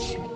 you